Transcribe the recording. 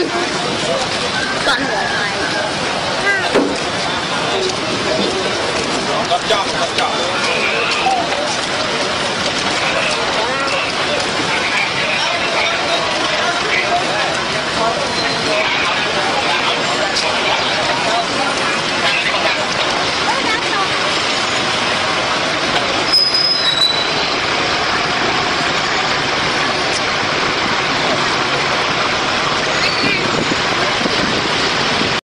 ก่อนหัวไปกับจ้องกับจ้อง